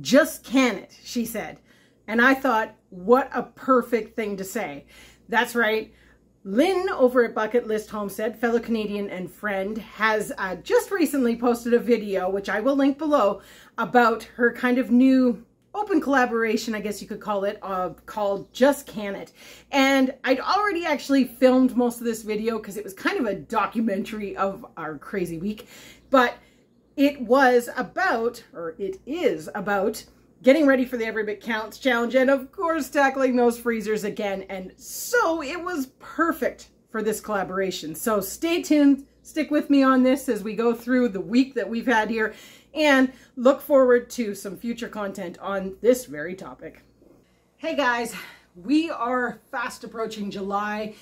Just can it, she said. And I thought, what a perfect thing to say. That's right. Lynn over at Bucket List Homestead, fellow Canadian and friend, has uh, just recently posted a video, which I will link below, about her kind of new open collaboration, I guess you could call it, uh, called Just Can It. And I'd already actually filmed most of this video because it was kind of a documentary of our crazy week. But it was about, or it is about, getting ready for the Every Bit Counts challenge and of course tackling those freezers again. And so it was perfect for this collaboration. So stay tuned, stick with me on this as we go through the week that we've had here and look forward to some future content on this very topic. Hey guys, we are fast approaching July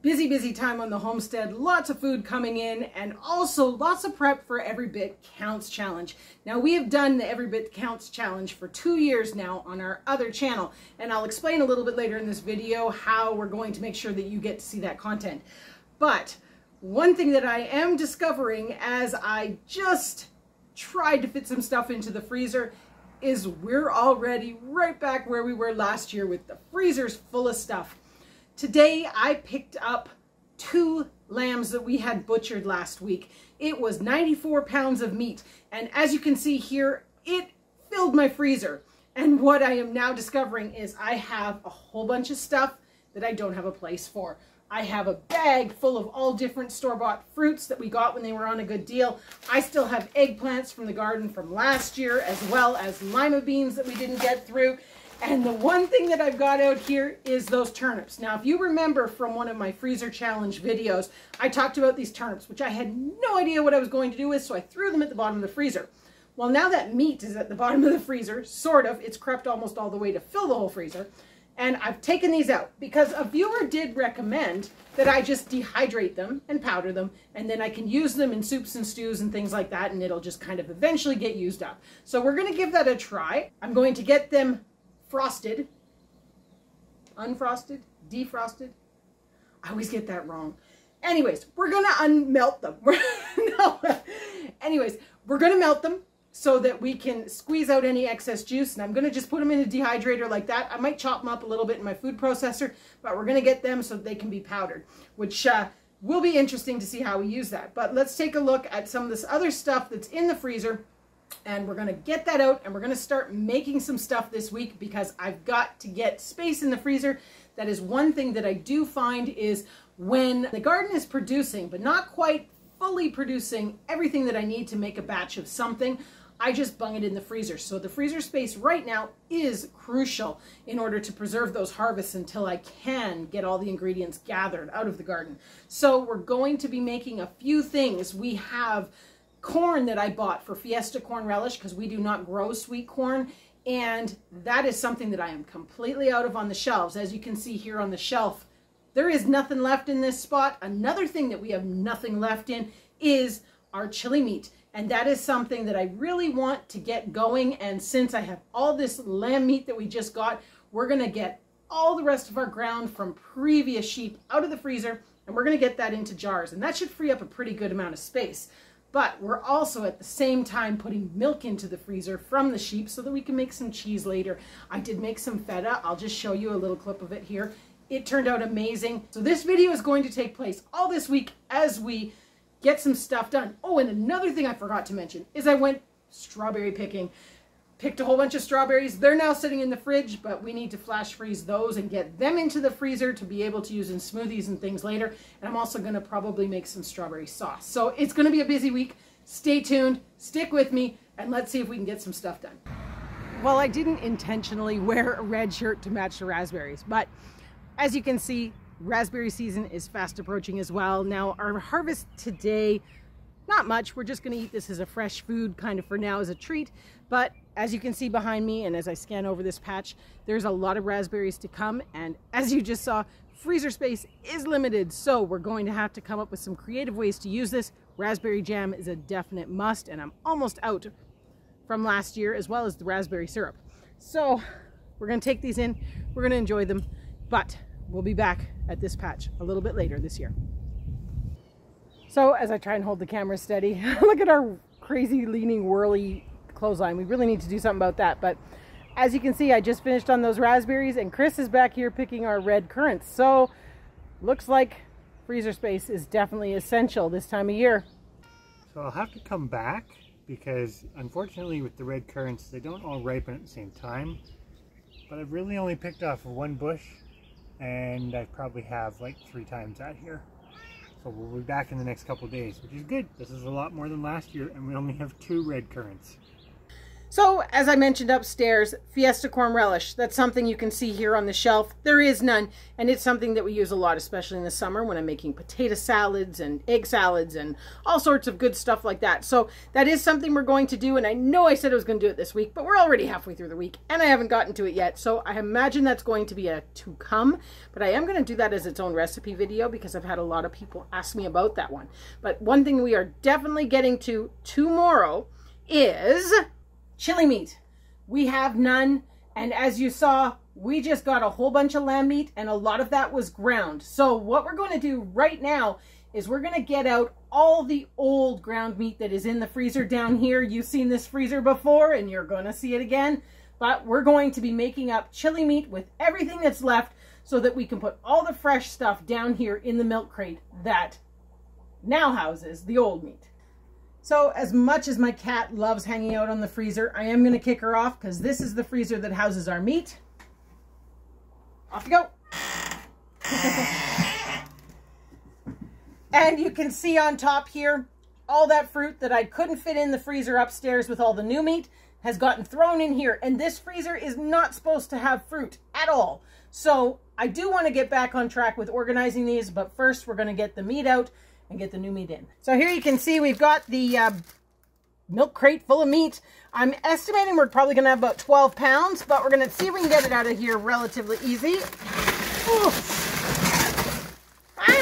busy, busy time on the homestead, lots of food coming in, and also lots of prep for Every Bit Counts Challenge. Now, we have done the Every Bit Counts Challenge for two years now on our other channel, and I'll explain a little bit later in this video how we're going to make sure that you get to see that content. But one thing that I am discovering as I just tried to fit some stuff into the freezer is we're already right back where we were last year with the freezers full of stuff. Today I picked up two lambs that we had butchered last week. It was 94 pounds of meat. And as you can see here, it filled my freezer. And what I am now discovering is I have a whole bunch of stuff that I don't have a place for. I have a bag full of all different store-bought fruits that we got when they were on a good deal. I still have eggplants from the garden from last year, as well as lima beans that we didn't get through. And the one thing that I've got out here is those turnips. Now, if you remember from one of my freezer challenge videos, I talked about these turnips, which I had no idea what I was going to do with, so I threw them at the bottom of the freezer. Well, now that meat is at the bottom of the freezer, sort of, it's crept almost all the way to fill the whole freezer, and I've taken these out because a viewer did recommend that I just dehydrate them and powder them, and then I can use them in soups and stews and things like that, and it'll just kind of eventually get used up. So we're going to give that a try. I'm going to get them frosted, unfrosted, defrosted. I always get that wrong. Anyways, we're to unmelt them. no. Anyways, we're to melt them so that we can squeeze out any excess juice. And I'm to just put them in a dehydrator like that. I might chop them up a little bit in my food processor, but we're to get them so they can be powdered, which uh, will be interesting to see how we use that. But let's take a look at some of this other stuff that's in the freezer and we're going to get that out and we're going to start making some stuff this week because I've got to get space in the freezer. That is one thing that I do find is when the garden is producing, but not quite fully producing everything that I need to make a batch of something, I just bung it in the freezer. So the freezer space right now is crucial in order to preserve those harvests until I can get all the ingredients gathered out of the garden. So we're going to be making a few things. We have corn that I bought for Fiesta Corn Relish because we do not grow sweet corn. And that is something that I am completely out of on the shelves. As you can see here on the shelf, there is nothing left in this spot. Another thing that we have nothing left in is our chili meat. And that is something that I really want to get going. And since I have all this lamb meat that we just got, we're going to get all the rest of our ground from previous sheep out of the freezer and we're going to get that into jars. And that should free up a pretty good amount of space. But we're also at the same time putting milk into the freezer from the sheep so that we can make some cheese later. I did make some feta. I'll just show you a little clip of it here. It turned out amazing. So this video is going to take place all this week as we get some stuff done. Oh, and another thing I forgot to mention is I went strawberry picking picked a whole bunch of strawberries. They're now sitting in the fridge, but we need to flash freeze those and get them into the freezer to be able to use in smoothies and things later. And I'm also to probably make some strawberry sauce. So it's to be a busy week. Stay tuned, stick with me, and let's see if we can get some stuff done. Well, I didn't intentionally wear a red shirt to match the raspberries, but as you can see, raspberry season is fast approaching as well. Now, our harvest today not much. We're just going to eat this as a fresh food kind of for now as a treat. But as you can see behind me and as I scan over this patch, there's a lot of raspberries to come. And as you just saw, freezer space is limited. So we're going to have to come up with some creative ways to use this. Raspberry jam is a definite must. And I'm almost out from last year as well as the raspberry syrup. So we're going to take these in. We're going to enjoy them. But we'll be back at this patch a little bit later this year. So as I try and hold the camera steady, look at our crazy leaning whirly clothesline. We really need to do something about that. But as you can see, I just finished on those raspberries and Chris is back here picking our red currants. So looks like freezer space is definitely essential this time of year. So I'll have to come back because unfortunately with the red currants, they don't all ripen at the same time. But I've really only picked off one bush and I probably have like three times that here. So we'll be back in the next couple days, which is good. This is a lot more than last year and we only have two red currants. So, as I mentioned upstairs, Fiesta Corn Relish. That's something you can see here on the shelf. There is none, and it's something that we use a lot, especially in the summer when I'm making potato salads and egg salads and all sorts of good stuff like that. So, that is something we're going to do, and I know I said I was going to do it this week, but we're already halfway through the week, and I haven't gotten to it yet. So, I imagine that's going to be a to come, but I am going to do that as its own recipe video because I've had a lot of people ask me about that one. But one thing we are definitely getting to tomorrow is chili meat. We have none. And as you saw, we just got a whole bunch of lamb meat and a lot of that was ground. So what we're going to do right now is we're going to get out all the old ground meat that is in the freezer down here. You've seen this freezer before and you're going to see it again. But we're going to be making up chili meat with everything that's left so that we can put all the fresh stuff down here in the milk crate that now houses the old meat. So as much as my cat loves hanging out on the freezer, I am going to kick her off because this is the freezer that houses our meat. Off you go. and you can see on top here, all that fruit that I couldn't fit in the freezer upstairs with all the new meat has gotten thrown in here. And this freezer is not supposed to have fruit at all. So I do want to get back on track with organizing these, but first we're going to get the meat out and get the new meat in. So here you can see we've got the uh, milk crate full of meat. I'm estimating we're probably going to have about 12 pounds, but we're going to see if we can get it out of here relatively easy. Ooh.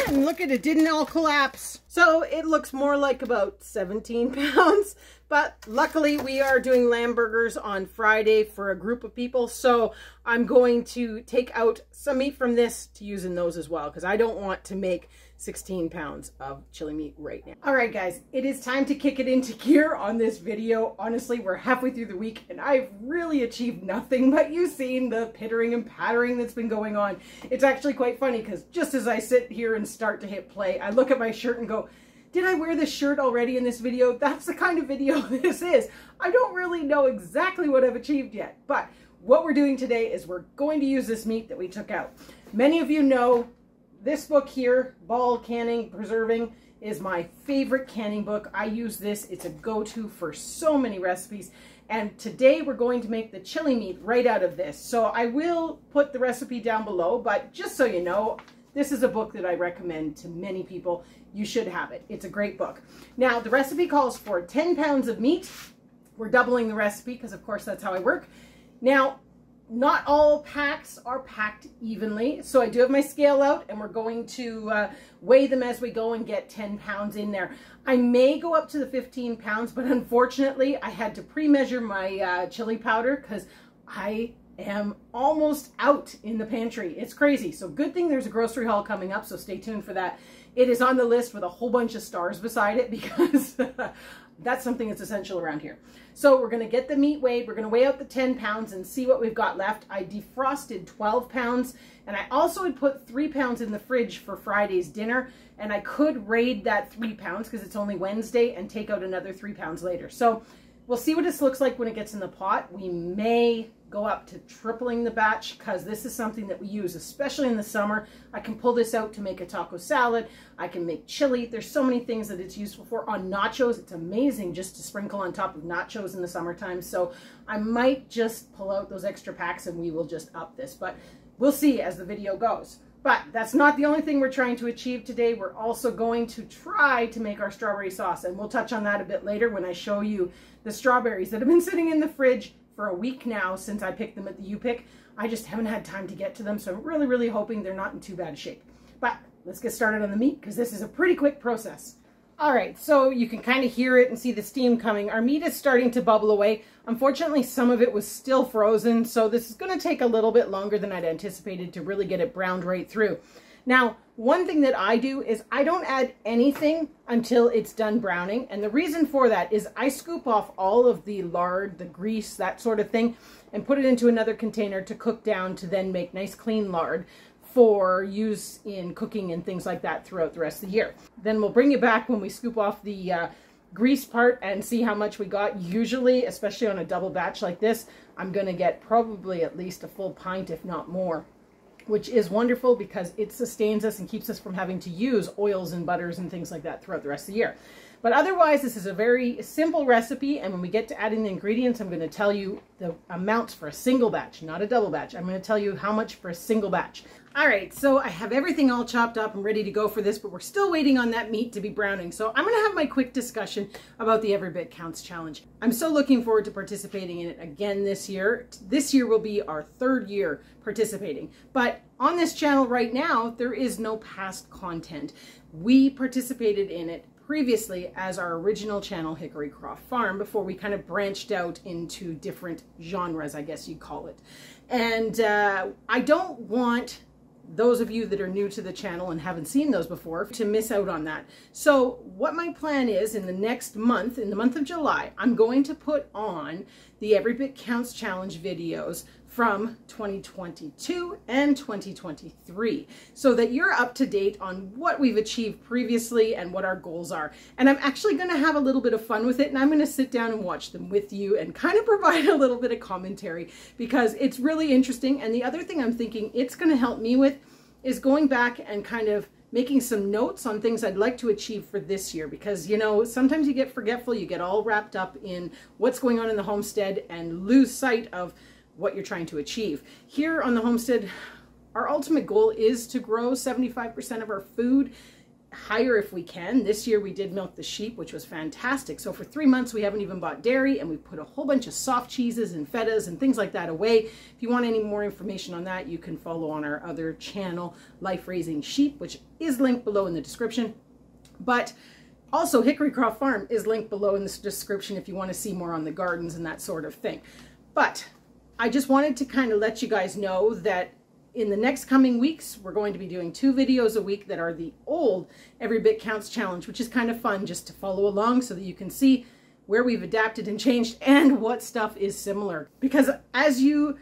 And look at it, didn't all collapse. So it looks more like about 17 pounds, but luckily we are doing lamb burgers on Friday for a group of people. So I'm going to take out some meat from this to use in those as well, because I don't want to make 16 pounds of chili meat right now. All right, guys, it is time to kick it into gear on this video. Honestly, we're halfway through the week and I've really achieved nothing but you've seen the pittering and pattering that's been going on. It's actually quite funny because just as I sit here and start to hit play, I look at my shirt and go, did I wear this shirt already in this video? That's the kind of video this is. I don't really know exactly what I've achieved yet, but what we're doing today is we're going to use this meat that we took out. Many of you know this book here, Ball Canning Preserving, is my favorite canning book. I use this. It's a go-to for so many recipes. And today we're going to make the chili meat right out of this. So I will put the recipe down below, but just so you know, this is a book that I recommend to many people. You should have it. It's a great book. Now, the recipe calls for 10 pounds of meat. We're doubling the recipe because, of course, that's how I work. Now, not all packs are packed evenly. So I do have my scale out and we're going to uh, weigh them as we go and get 10 pounds in there. I may go up to the 15 pounds, but unfortunately I had to pre-measure my uh, chili powder because I am almost out in the pantry. It's crazy. So good thing there's a grocery haul coming up, so stay tuned for that. It is on the list with a whole bunch of stars beside it because that's something that's essential around here. So we're going to get the meat weighed. We're going to weigh out the 10 pounds and see what we've got left. I defrosted 12 pounds and I also had put three pounds in the fridge for Friday's dinner and I could raid that three pounds because it's only Wednesday and take out another three pounds later. So we'll see what this looks like when it gets in the pot. We may go up to tripling the batch because this is something that we use, especially in the summer. I can pull this out to make a taco salad. I can make chili. There's so many things that it's useful for. On nachos, it's amazing just to sprinkle on top of nachos in the summertime. So I might just pull out those extra packs and we will just up this. But we'll see as the video goes. But that's not the only thing we're trying to achieve today. We're also going to try to make our strawberry sauce. And we'll touch on that a bit later when I show you the strawberries that have been sitting in the fridge for a week now since I picked them at the U-Pick. I just haven't had time to get to them, so I'm really, really hoping they're not in too bad a shape. But let's get started on the meat because this is a pretty quick process. All right, so you can kind of hear it and see the steam coming. Our meat is starting to bubble away. Unfortunately, some of it was still frozen, so this is going to take a little bit longer than I'd anticipated to really get it browned right through. Now, one thing that I do is I don't add anything until it's done browning. And the reason for that is I scoop off all of the lard, the grease, that sort of thing, and put it into another container to cook down to then make nice clean lard for use in cooking and things like that throughout the rest of the year. Then we'll bring you back when we scoop off the uh, grease part and see how much we got. Usually, especially on a double batch like this, I'm going to get probably at least a full pint, if not more which is wonderful because it sustains us and keeps us from having to use oils and butters and things like that throughout the rest of the year. But otherwise, this is a very simple recipe, and when we get to adding the ingredients, I'm going to tell you the amounts for a single batch, not a double batch. I'm going to tell you how much for a single batch. All right, so I have everything all chopped up and ready to go for this, but we're still waiting on that meat to be browning. So I'm gonna have my quick discussion about the Every Bit Counts Challenge. I'm so looking forward to participating in it again this year. This year will be our third year participating. But on this channel right now, there is no past content. We participated in it previously as our original channel, Hickory Croft Farm, before we kind of branched out into different genres, I guess you'd call it. And uh, I don't want those of you that are new to the channel and haven't seen those before to miss out on that. So what my plan is in the next month, in the month of July, I'm going to put on the Every Bit Counts Challenge videos from 2022 and 2023 so that you're up to date on what we've achieved previously and what our goals are. And I'm actually going to have a little bit of fun with it and I'm going to sit down and watch them with you and kind of provide a little bit of commentary because it's really interesting. And the other thing I'm thinking it's going to help me with is going back and kind of making some notes on things I'd like to achieve for this year because you know sometimes you get forgetful you get all wrapped up in what's going on in the homestead and lose sight of what you're trying to achieve. Here on the homestead, our ultimate goal is to grow 75% of our food higher if we can. This year we did milk the sheep, which was fantastic. So for three months we haven't even bought dairy and we put a whole bunch of soft cheeses and fetas and things like that away. If you want any more information on that, you can follow on our other channel, Life Raising Sheep, which is linked below in the description. But also Hickory Croft Farm is linked below in the description if you want to see more on the gardens and that sort of thing. But I just wanted to kind of let you guys know that in the next coming weeks, we're going to be doing two videos a week that are the old Every Bit Counts Challenge, which is kind of fun just to follow along so that you can see where we've adapted and changed and what stuff is similar. Because as you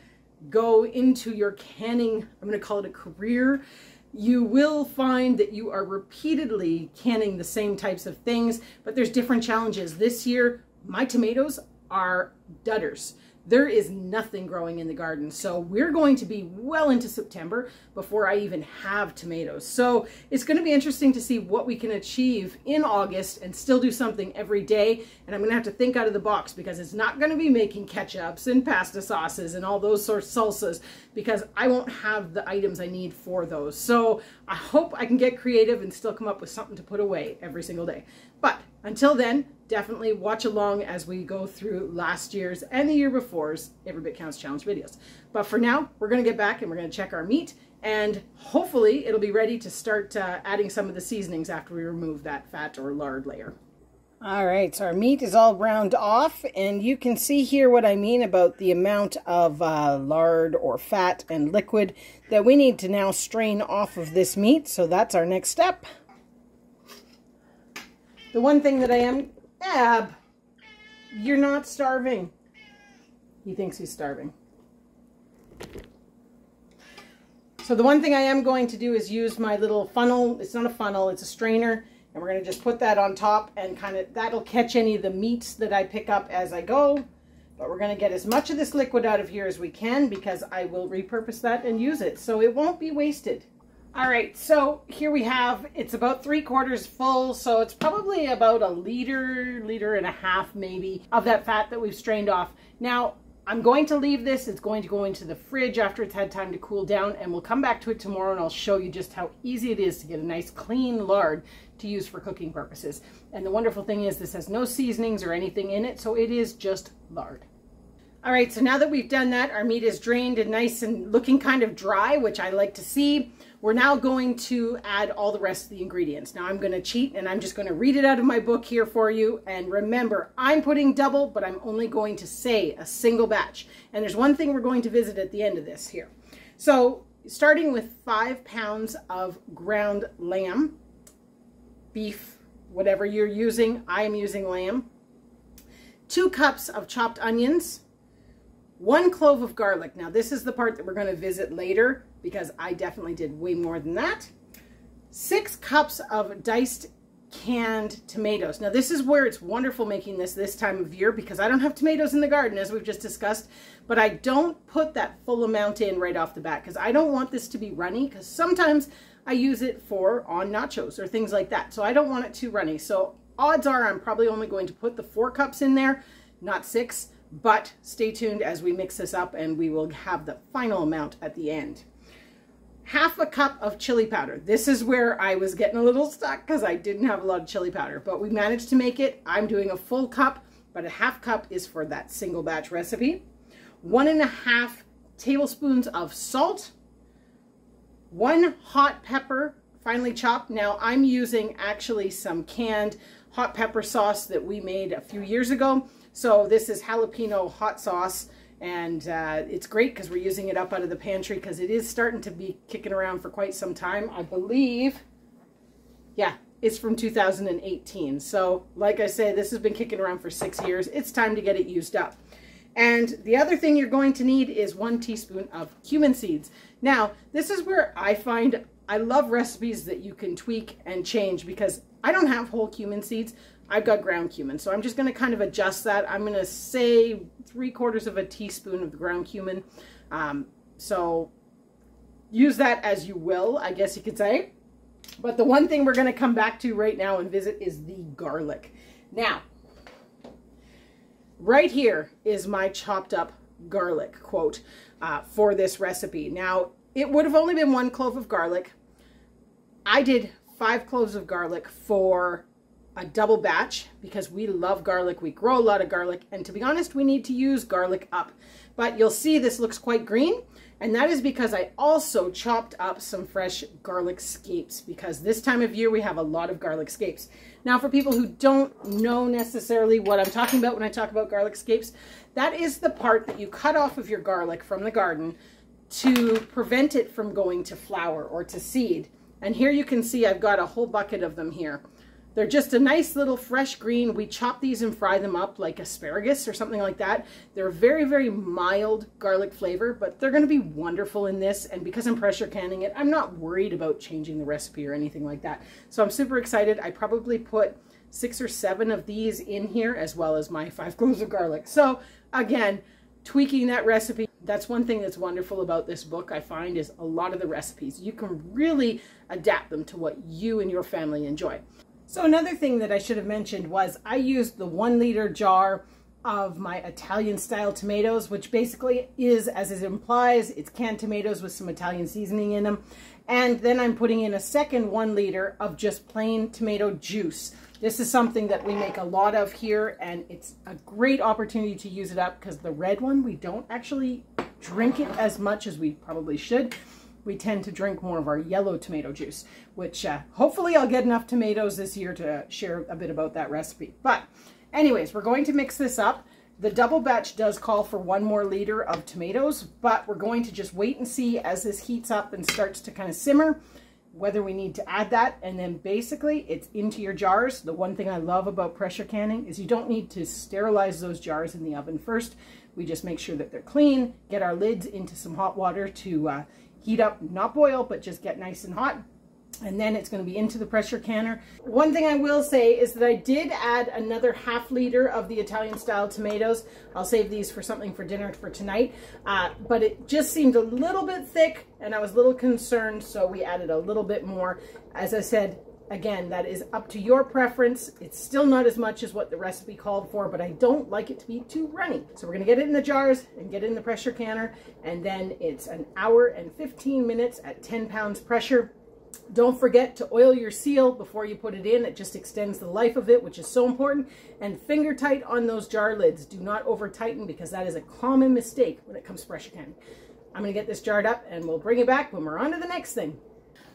go into your canning, I'm going to call it a career, you will find that you are repeatedly canning the same types of things, but there's different challenges. This year, my tomatoes are dudders there is nothing growing in the garden. So we're going to be well into September before I even have tomatoes. So it's going to be interesting to see what we can achieve in August and still do something every day. And I'm going to have to think out of the box because it's not going to be making ketchups and pasta sauces and all those sorts of salsas because I won't have the items I need for those. So I hope I can get creative and still come up with something to put away every single day. But until then, definitely watch along as we go through last year's and the year before's Every Bit Counts Challenge videos. But for now, we're going to get back and we're going to check our meat and hopefully it'll be ready to start uh, adding some of the seasonings after we remove that fat or lard layer. All right, so our meat is all browned off, and you can see here what I mean about the amount of uh, lard or fat and liquid that we need to now strain off of this meat. So that's our next step. The one thing that I am, Ab, you're not starving. He thinks he's starving. So the one thing I am going to do is use my little funnel. It's not a funnel, it's a strainer. And we're going to just put that on top and kind of, that'll catch any of the meats that I pick up as I go. But we're going to get as much of this liquid out of here as we can because I will repurpose that and use it. So it won't be wasted. All right, so here we have, it's about three quarters full, so it's probably about a liter, liter and a half maybe of that fat that we've strained off. Now, I'm going to leave this, it's going to go into the fridge after it's had time to cool down, and we'll come back to it tomorrow and I'll show you just how easy it is to get a nice clean lard to use for cooking purposes. And the wonderful thing is this has no seasonings or anything in it, so it is just lard. All right, so now that we've done that, our meat is drained and nice and looking kind of dry, which I like to see. We're now going to add all the rest of the ingredients. Now I'm going to cheat and I'm just going to read it out of my book here for you. And remember, I'm putting double, but I'm only going to say a single batch. And there's one thing we're going to visit at the end of this here. So starting with five pounds of ground lamb, beef, whatever you're using. I am using lamb. Two cups of chopped onions, one clove of garlic. Now this is the part that we're going to visit later because I definitely did way more than that. Six cups of diced canned tomatoes. Now this is where it's wonderful making this this time of year because I don't have tomatoes in the garden as we've just discussed, but I don't put that full amount in right off the bat because I don't want this to be runny because sometimes I use it for on nachos or things like that. So I don't want it too runny. So odds are I'm probably only going to put the four cups in there, not six, but stay tuned as we mix this up and we will have the final amount at the end. Half a cup of chili powder. This is where I was getting a little stuck because I didn't have a lot of chili powder, but we managed to make it. I'm doing a full cup, but a half cup is for that single batch recipe. One and a half tablespoons of salt, one hot pepper finely chopped. Now I'm using actually some canned hot pepper sauce that we made a few years ago. So this is jalapeno hot sauce and uh, it's great because we're using it up out of the pantry because it is starting to be kicking around for quite some time. I believe, yeah, it's from 2018. So like I say, this has been kicking around for six years. It's time to get it used up. And the other thing you're going to need is one teaspoon of cumin seeds. Now, this is where I find I love recipes that you can tweak and change because I don't have whole cumin seeds. I've got ground cumin. So I'm just going to kind of adjust that. I'm going to say three quarters of a teaspoon of the ground cumin. Um, so use that as you will, I guess you could say. But the one thing we're going to come back to right now and visit is the garlic. Now, right here is my chopped up garlic quote uh, for this recipe. Now, it would have only been one clove of garlic. I did five cloves of garlic for a double batch because we love garlic. We grow a lot of garlic. And to be honest, we need to use garlic up. But you'll see this looks quite green. And that is because I also chopped up some fresh garlic scapes because this time of year we have a lot of garlic scapes. Now for people who don't know necessarily what I'm talking about when I talk about garlic scapes, that is the part that you cut off of your garlic from the garden to prevent it from going to flower or to seed. And here you can see I've got a whole bucket of them here. They're just a nice little fresh green. We chop these and fry them up like asparagus or something like that. They're very, very mild garlic flavor, but they're gonna be wonderful in this. And because I'm pressure canning it, I'm not worried about changing the recipe or anything like that. So I'm super excited. I probably put six or seven of these in here as well as my five cloves of garlic. So again, tweaking that recipe. That's one thing that's wonderful about this book, I find, is a lot of the recipes. You can really adapt them to what you and your family enjoy. So another thing that I should have mentioned was I used the one liter jar of my Italian style tomatoes, which basically is, as it implies, it's canned tomatoes with some Italian seasoning in them. And then I'm putting in a second one liter of just plain tomato juice. This is something that we make a lot of here, and it's a great opportunity to use it up because the red one, we don't actually drink it as much as we probably should we tend to drink more of our yellow tomato juice, which uh, hopefully I'll get enough tomatoes this year to share a bit about that recipe. But anyways, we're going to mix this up. The double batch does call for one more liter of tomatoes, but we're going to just wait and see as this heats up and starts to kind of simmer whether we need to add that. And then basically it's into your jars. The one thing I love about pressure canning is you don't need to sterilize those jars in the oven first. We just make sure that they're clean, get our lids into some hot water to uh, heat up, not boil, but just get nice and hot. And then it's going to be into the pressure canner. One thing I will say is that I did add another half liter of the Italian style tomatoes. I'll save these for something for dinner for tonight. Uh, but it just seemed a little bit thick and I was a little concerned. So we added a little bit more. As I said, Again, that is up to your preference. It's still not as much as what the recipe called for, but I don't like it to be too runny. So we're gonna get it in the jars and get it in the pressure canner, and then it's an hour and 15 minutes at 10 pounds pressure. Don't forget to oil your seal before you put it in. It just extends the life of it, which is so important. And finger tight on those jar lids. Do not over tighten because that is a common mistake when it comes to pressure canning. I'm gonna get this jarred up and we'll bring it back when we're on to the next thing.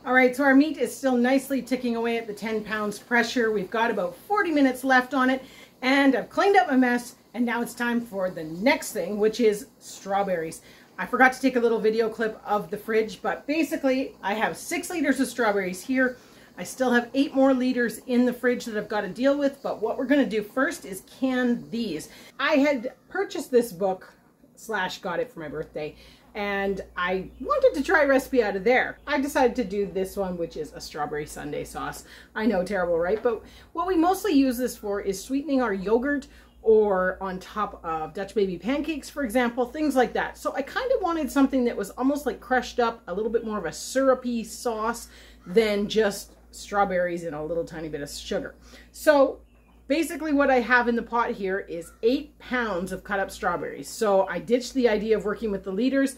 All right, so our meat is still nicely ticking away at the 10 pounds pressure. We've got about 40 minutes left on it, and I've cleaned up my mess, and now it's time for the next thing, which is strawberries. I forgot to take a little video clip of the fridge, but basically I have six liters of strawberries here. I still have eight more liters in the fridge that I've got to deal with, but what we're going to do first is can these. I had purchased this book, slash got it for my birthday, and I wanted to try a recipe out of there. I decided to do this one, which is a strawberry sundae sauce. I know, terrible, right? But what we mostly use this for is sweetening our yogurt or on top of Dutch baby pancakes, for example, things like that. So I kind of wanted something that was almost like crushed up, a little bit more of a syrupy sauce than just strawberries and a little tiny bit of sugar. So basically what I have in the pot here is eight pounds of cut up strawberries. So I ditched the idea of working with the liters.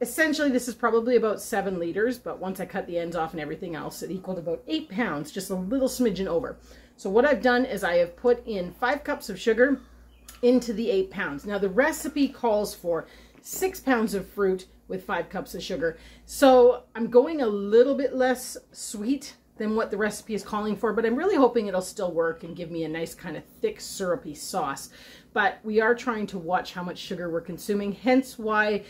Essentially, this is probably about seven liters, but once I cut the ends off and everything else, it equaled about eight pounds, just a little smidgen over. So what I've done is I have put in five cups of sugar into the eight pounds. Now the recipe calls for six pounds of fruit with five cups of sugar. So I'm going a little bit less sweet than what the recipe is calling for, but I'm really hoping it'll still work and give me a nice kind of thick syrupy sauce. But we are trying to watch how much sugar we're consuming, hence why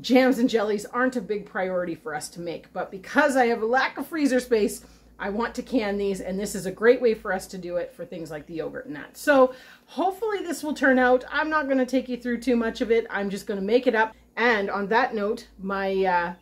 jams and jellies aren't a big priority for us to make. But because I have a lack of freezer space, I want to can these and this is a great way for us to do it for things like the yogurt and that. So hopefully this will turn out. I'm not going to take you through too much of it. I'm just going to make it up. And on that note, my uh,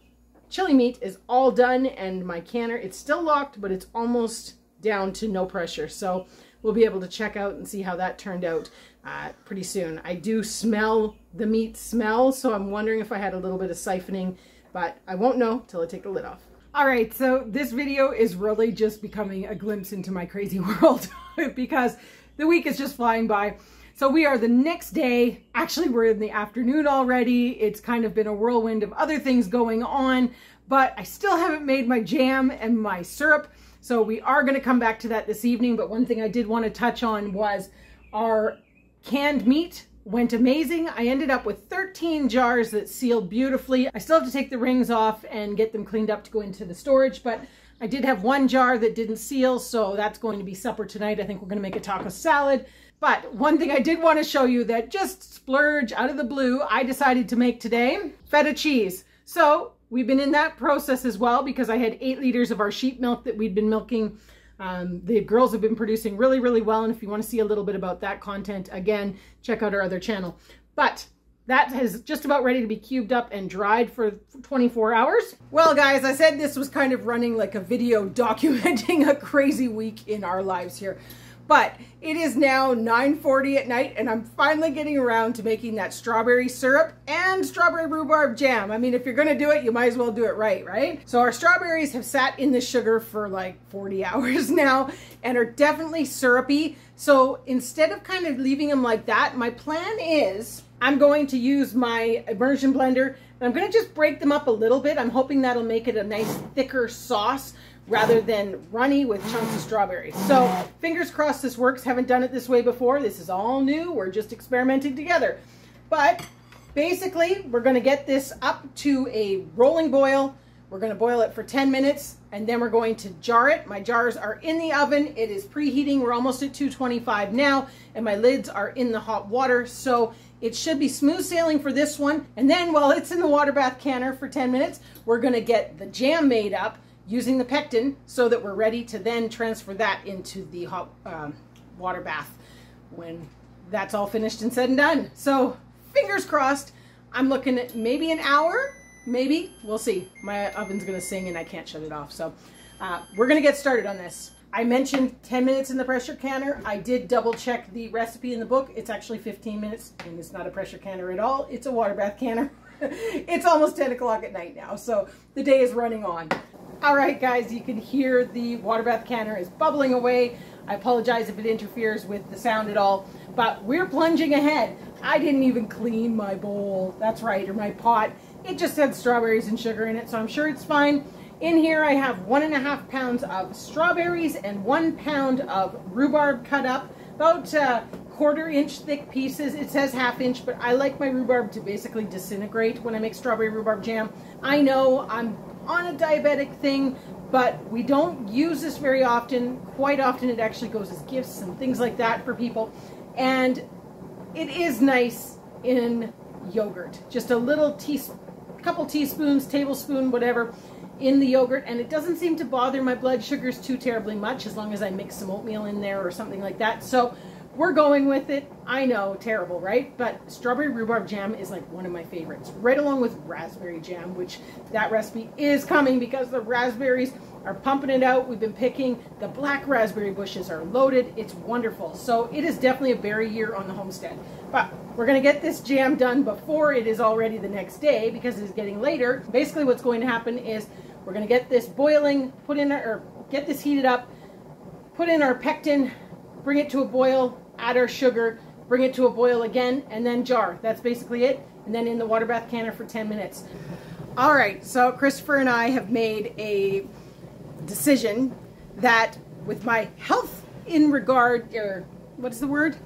chili meat is all done and my canner, it's still locked, but it's almost down to no pressure. So we'll be able to check out and see how that turned out uh, pretty soon. I do smell the meat smell, so I'm wondering if I had a little bit of siphoning, but I won't know till I take the lid off. All right, so this video is really just becoming a glimpse into my crazy world because the week is just flying by. So we are the next day. Actually, we're in the afternoon already. It's kind of been a whirlwind of other things going on, but I still haven't made my jam and my syrup. So we are going to come back to that this evening. But one thing I did want to touch on was our canned meat went amazing. I ended up with 13 jars that sealed beautifully. I still have to take the rings off and get them cleaned up to go into the storage, but I did have one jar that didn't seal, so that's going to be supper tonight. I think we're going to make a taco salad. But one thing I did want to show you that just splurge out of the blue, I decided to make today, feta cheese. So we've been in that process as well because I had eight liters of our sheep milk that we'd been milking um, the girls have been producing really, really well. And if you want to see a little bit about that content, again, check out our other channel. But that is just about ready to be cubed up and dried for 24 hours. Well, guys, I said this was kind of running like a video documenting a crazy week in our lives here. But it is now 9.40 at night and I'm finally getting around to making that strawberry syrup and strawberry rhubarb jam. I mean, if you're gonna do it, you might as well do it right, right? So our strawberries have sat in the sugar for like 40 hours now and are definitely syrupy. So instead of kind of leaving them like that, my plan is I'm going to use my immersion blender and I'm gonna just break them up a little bit. I'm hoping that'll make it a nice thicker sauce rather than runny with chunks of strawberries. So fingers crossed this works. Haven't done it this way before. This is all new. We're just experimenting together. But basically, we're going to get this up to a rolling boil. We're going to boil it for 10 minutes and then we're going to jar it. My jars are in the oven. It is preheating. We're almost at 225 now and my lids are in the hot water. So it should be smooth sailing for this one. And then while it's in the water bath canner for 10 minutes, we're going to get the jam made up using the pectin so that we're ready to then transfer that into the hot um, water bath when that's all finished and said and done. So fingers crossed, I'm looking at maybe an hour, maybe, we'll see. My oven's gonna sing and I can't shut it off. So uh, we're gonna get started on this. I mentioned 10 minutes in the pressure canner. I did double check the recipe in the book. It's actually 15 minutes and it's not a pressure canner at all. It's a water bath canner. it's almost 10 o'clock at night now, so the day is running on. All right, guys, you can hear the water bath canner is bubbling away. I apologize if it interferes with the sound at all, but we're plunging ahead. I didn't even clean my bowl. That's right, or my pot. It just had strawberries and sugar in it, so I'm sure it's fine. In here, I have one and a half pounds of strawberries and one pound of rhubarb cut up, about uh, quarter inch thick pieces. It says half inch, but I like my rhubarb to basically disintegrate when I make strawberry rhubarb jam. I know I'm on a diabetic thing, but we don't use this very often. Quite often it actually goes as gifts and things like that for people. And it is nice in yogurt. Just a little teaspoon, couple teaspoons, tablespoon, whatever, in the yogurt. And it doesn't seem to bother my blood sugars too terribly much as long as I mix some oatmeal in there or something like that. So we're going with it. I know, terrible, right? But strawberry rhubarb jam is like one of my favorites, right along with raspberry jam, which that recipe is coming because the raspberries are pumping it out. We've been picking. The black raspberry bushes are loaded. It's wonderful. So it is definitely a berry year on the homestead. But we're going to get this jam done before it is already the next day because it's getting later. Basically what's going to happen is we're going to get this boiling, put in our, or get this heated up, put in our pectin, bring it to a boil, add our sugar, bring it to a boil again, and then jar. That's basically it. And then in the water bath canner for 10 minutes. All right, so Christopher and I have made a decision that with my health in regard, or what's the word?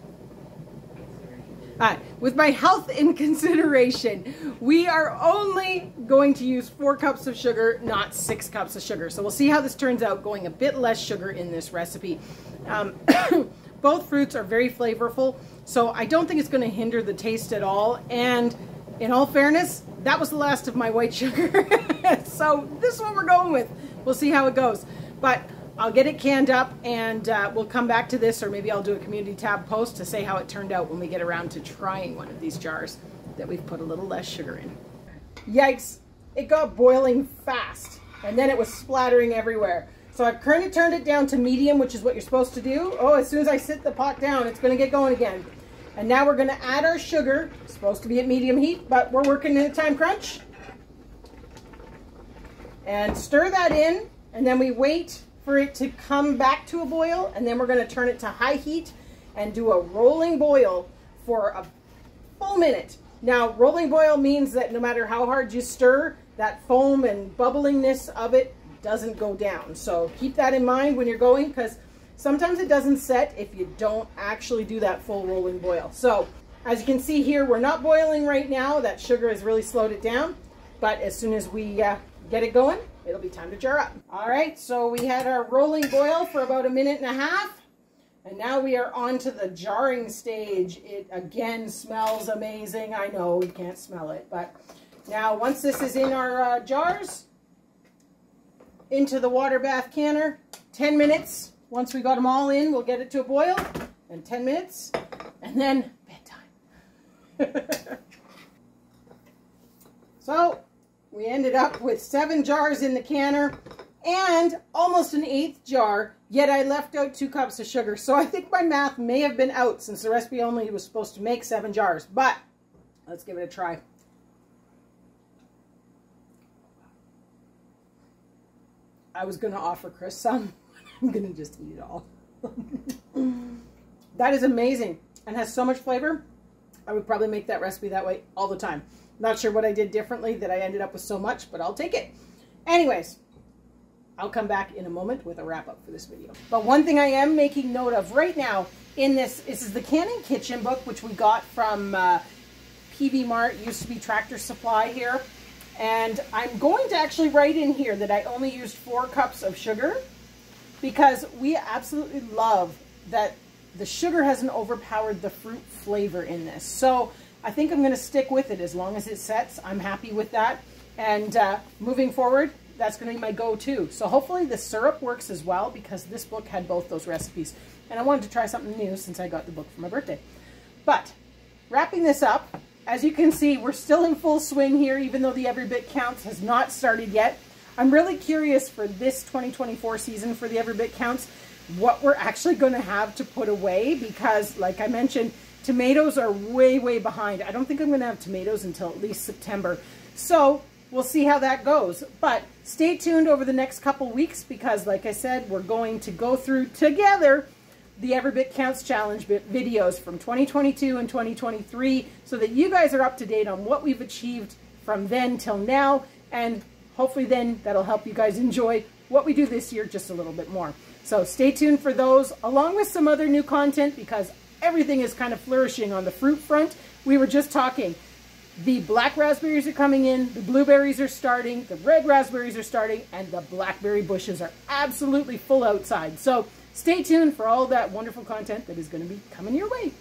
Uh, with my health in consideration, we are only going to use four cups of sugar, not six cups of sugar. So we'll see how this turns out, going a bit less sugar in this recipe. Um, both fruits are very flavorful, so I don't think it's going to hinder the taste at all. And in all fairness, that was the last of my white sugar. so this is what we're going with. We'll see how it goes. But I'll get it canned up and uh, we'll come back to this or maybe I'll do a community tab post to say how it turned out when we get around to trying one of these jars that we've put a little less sugar in. Yikes, it got boiling fast and then it was splattering everywhere. So I've of turned it down to medium, which is what you're supposed to do. Oh, as soon as I sit the pot down, it's gonna get going again. And now we're gonna add our sugar. It's supposed to be at medium heat, but we're working in a time crunch. And stir that in, and then we wait for it to come back to a boil, and then we're gonna turn it to high heat and do a rolling boil for a full minute. Now, rolling boil means that no matter how hard you stir, that foam and bubblingness of it doesn't go down. So keep that in mind when you're going because sometimes it doesn't set if you don't actually do that full rolling boil. So as you can see here, we're not boiling right now. That sugar has really slowed it down. But as soon as we uh, get it going, it'll be time to jar up. All right, so we had our rolling boil for about a minute and a half. And now we are on to the jarring stage. It again smells amazing. I know you can't smell it, but now once this is in our uh, jars, into the water bath canner. 10 minutes. Once we got them all in, we'll get it to a boil. And 10 minutes. And then bedtime. so we ended up with seven jars in the canner and almost an eighth jar, yet I left out two cups of sugar. So I think my math may have been out since the recipe only was supposed to make seven jars. But let's give it a try. I was going to offer Chris some. I'm going to just eat it all. that is amazing and has so much flavor. I would probably make that recipe that way all the time. Not sure what I did differently that I ended up with so much, but I'll take it. Anyways, I'll come back in a moment with a wrap up for this video. But one thing I am making note of right now in this, this is the Canning Kitchen book, which we got from uh, Peavey Mart, used to be Tractor Supply here. And I'm going to actually write in here that I only used four cups of sugar because we absolutely love that the sugar hasn't overpowered the fruit flavor in this. So I think I'm going to stick with it as long as it sets. I'm happy with that. And uh, moving forward, that's going to be my go-to. So hopefully the syrup works as well because this book had both those recipes. And I wanted to try something new since I got the book for my birthday. But wrapping this up, as you can see, we're still in full swing here, even though the Every Bit Counts has not started yet. I'm really curious for this 2024 season for the Every Bit Counts, what we're actually going to have to put away because, like I mentioned, tomatoes are way, way behind. I don't think I'm going to have tomatoes until at least September. So we'll see how that goes. But stay tuned over the next couple weeks because, like I said, we're going to go through together the Every Bit Counts Challenge videos from 2022 and 2023 so that you guys are up to date on what we've achieved from then till now. And hopefully then that'll help you guys enjoy what we do this year just a little bit more. So stay tuned for those along with some other new content because everything is kind of flourishing on the fruit front. We were just talking. The black raspberries are coming in, the blueberries are starting, the red raspberries are starting, and the blackberry bushes are absolutely full outside. So Stay tuned for all that wonderful content that is going to be coming your way.